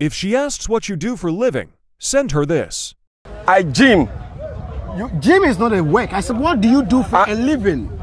If she asks what you do for living, send her this. I gym. You, gym is not a work. I said, what do you do for a living?